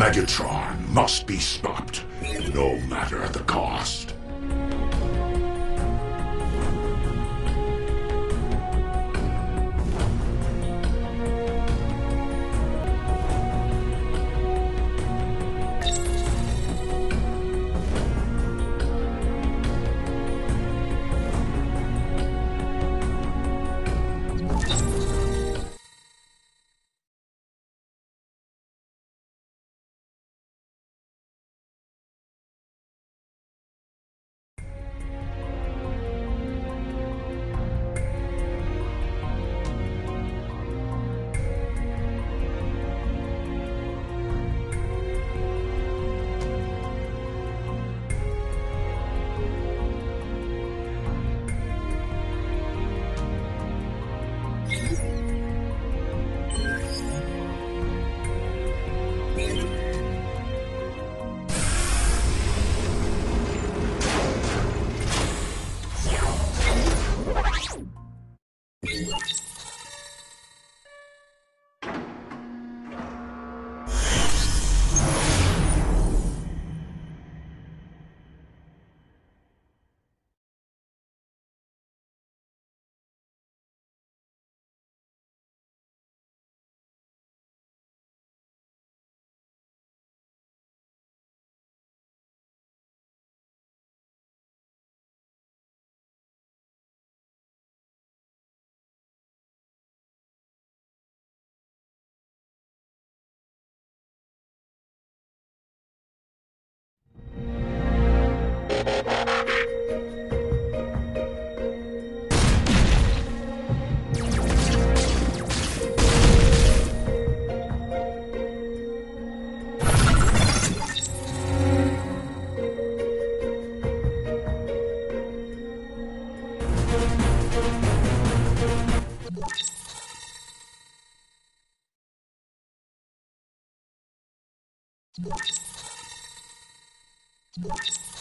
Megatron must be stopped, no matter the cost. よし。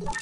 you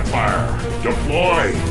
Jetfire. Deploy.